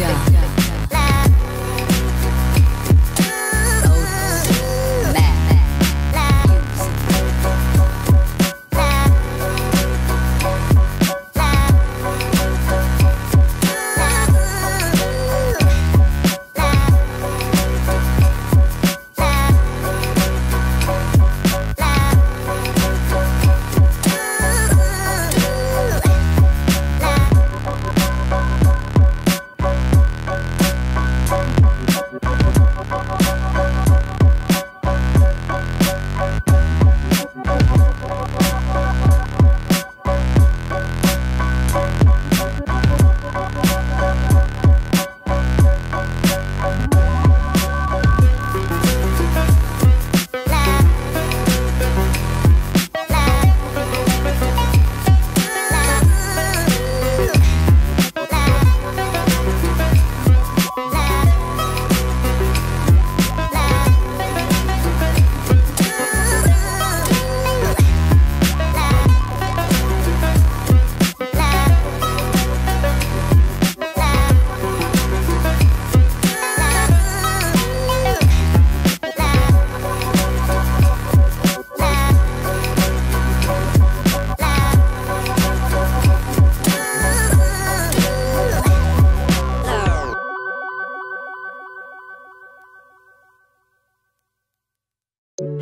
Doctor.